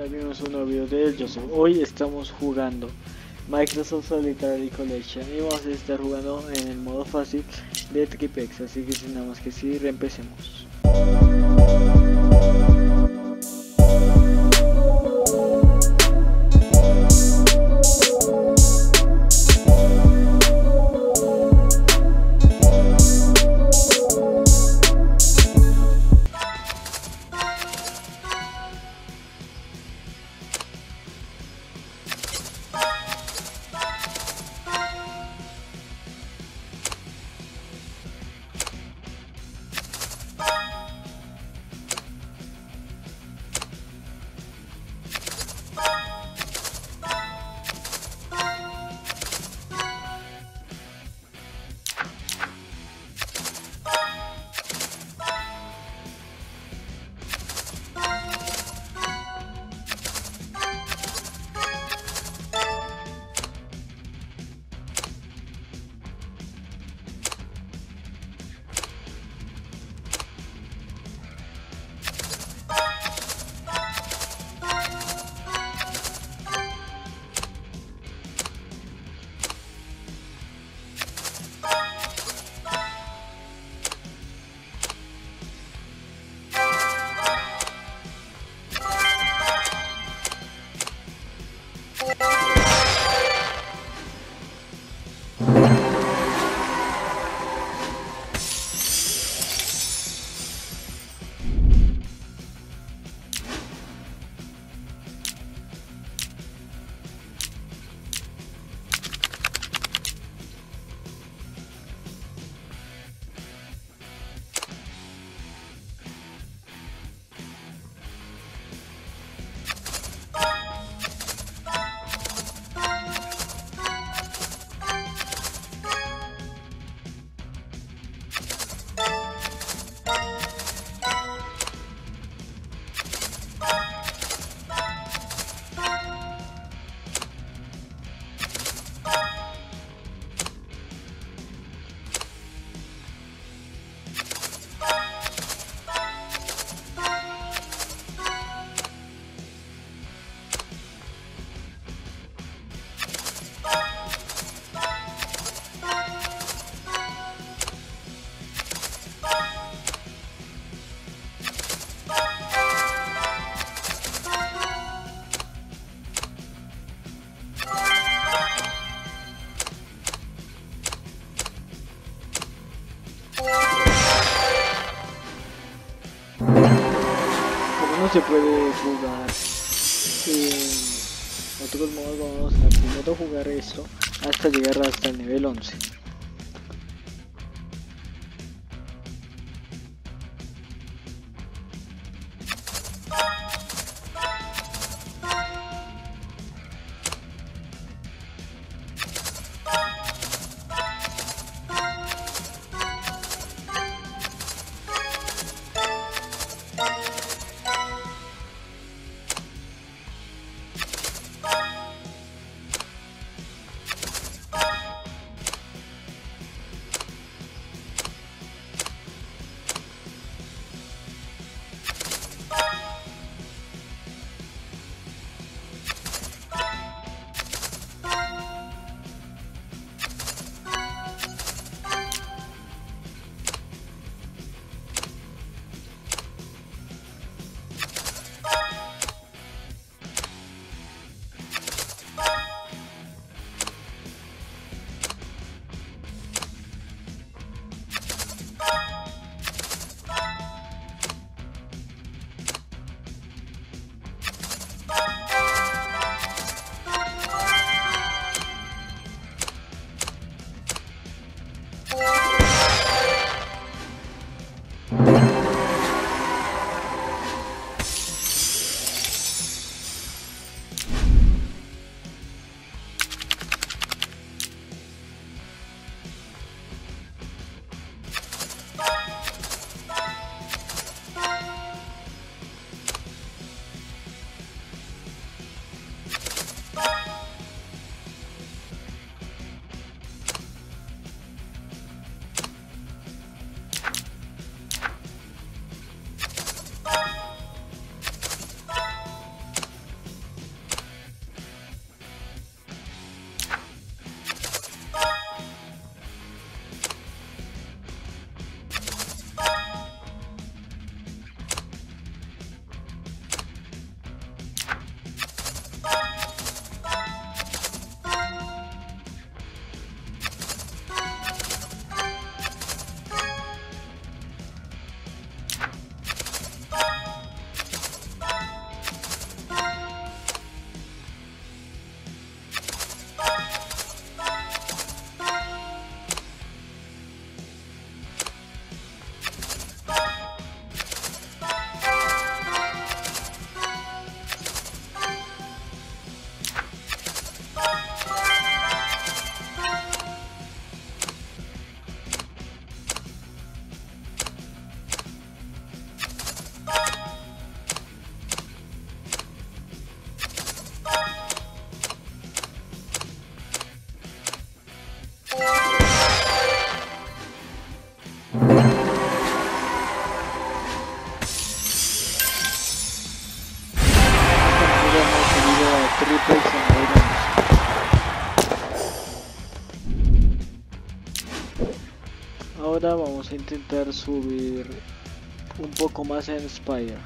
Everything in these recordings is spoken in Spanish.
Hola, bienvenidos a un nuevo video de Joseph. Hoy estamos jugando Microsoft Solitary Collection y vamos a estar jugando en el modo fácil de Tripex, así que sin nada más que decir, empecemos. Jugar esto hasta llegar hasta el nivel 11. Vamos a intentar subir un poco más en Spire.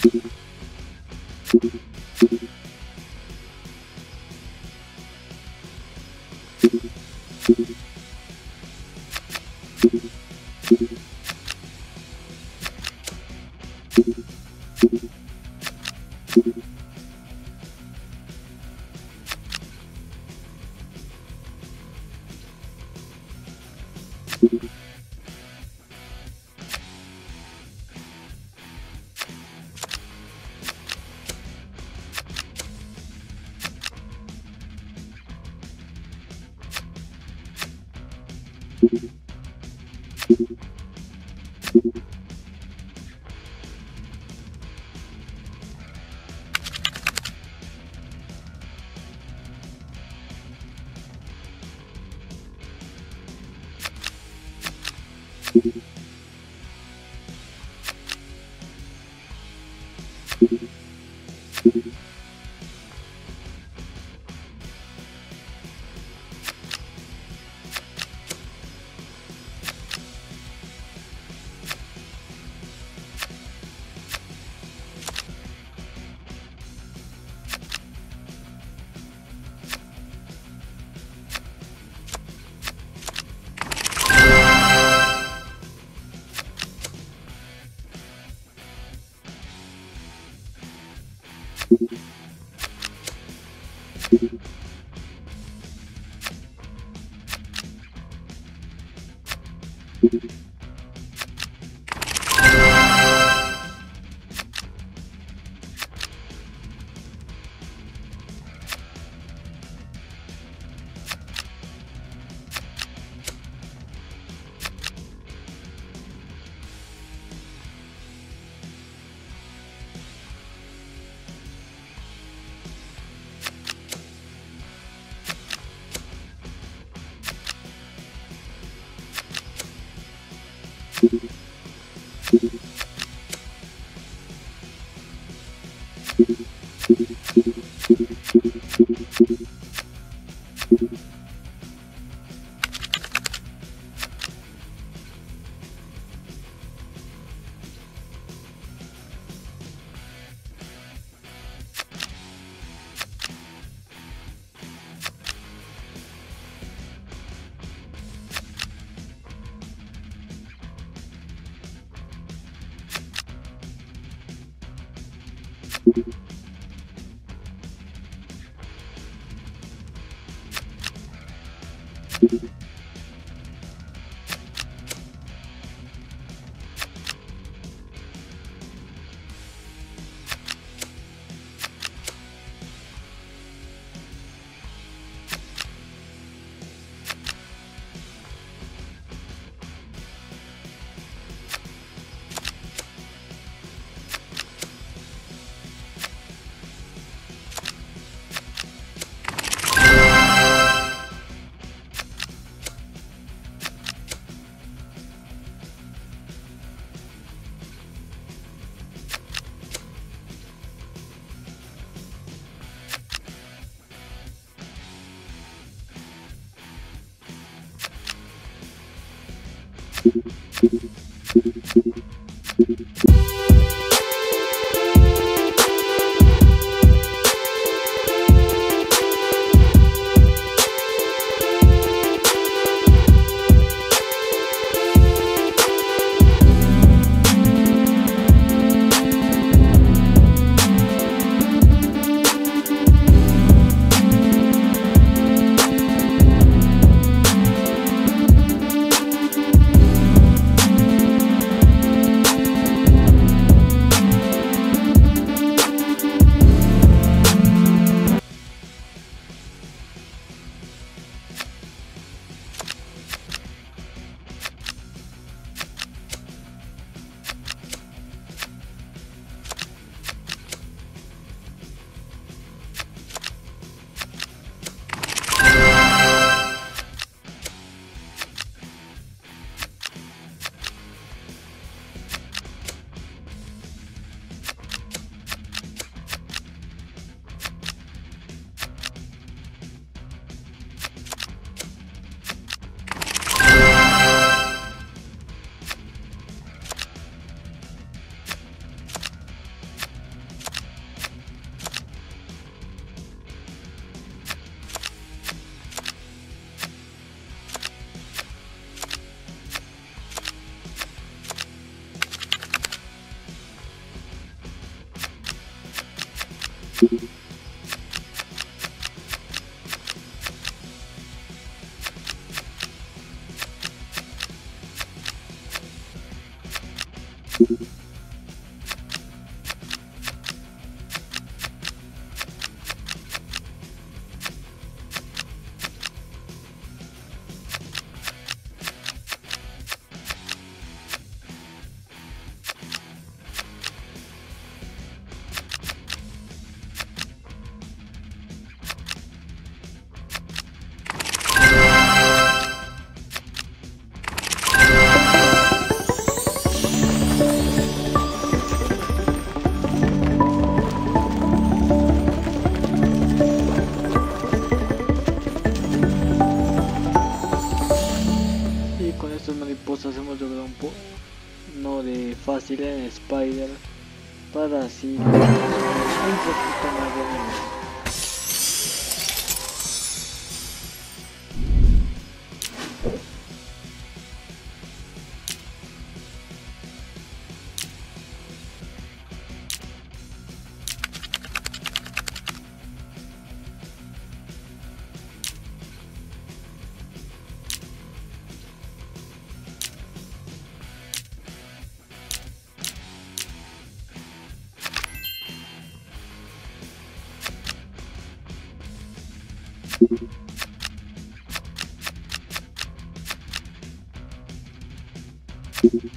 Thank you. Thank you. Thank you. Mm-hmm. Spider. Para así. Más de Thank you.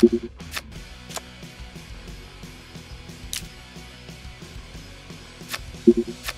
Thank you.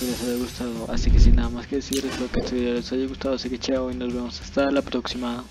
que les haya gustado. Así que sin nada más que decir, espero que este video les haya gustado. Así que chao y nos vemos hasta la próxima.